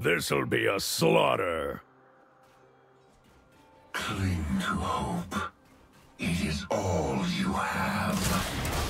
This'll be a slaughter. Cling to hope. It is all you have.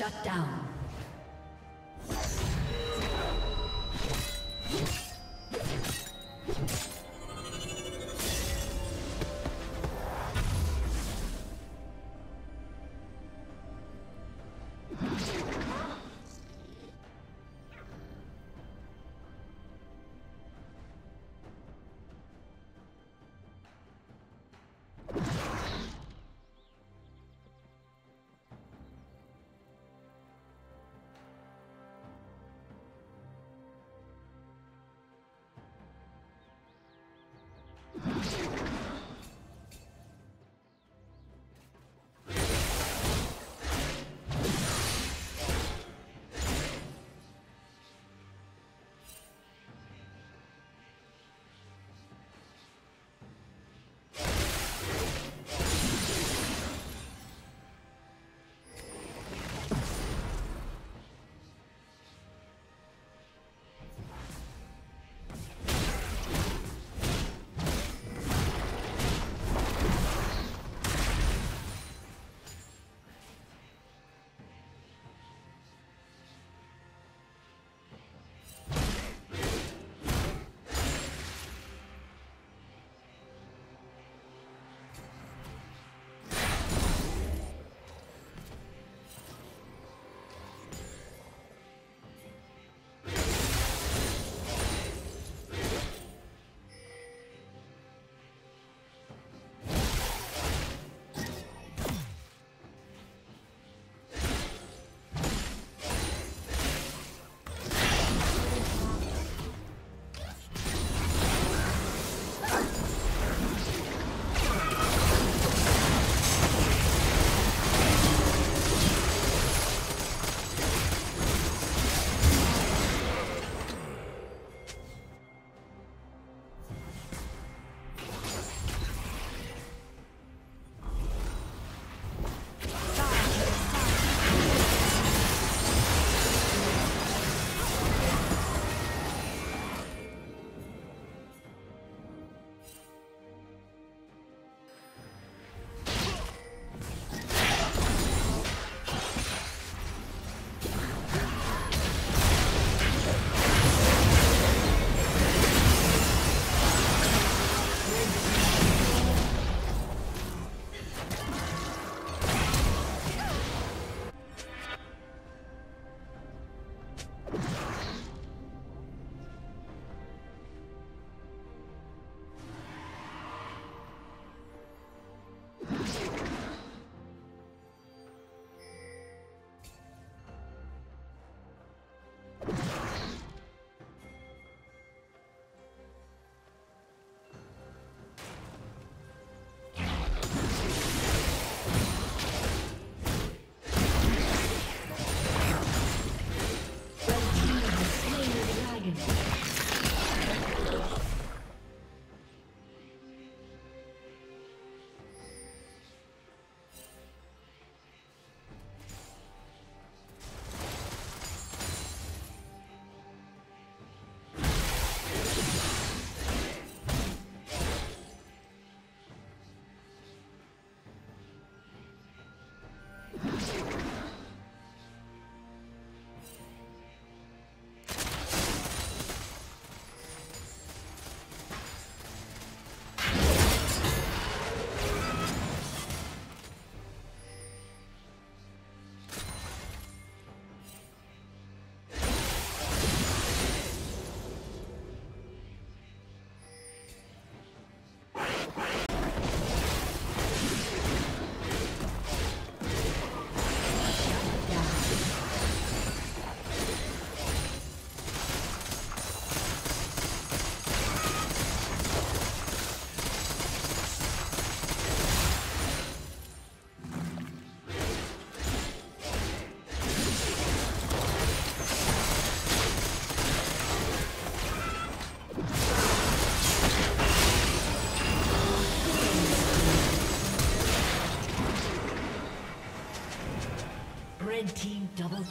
Shut down.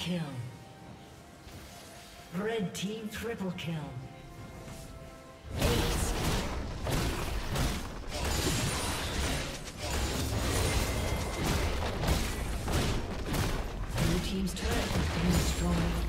Kill. Red team triple kill. Blue team's turret has been destroyed.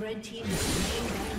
Red team is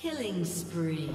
Killing spree.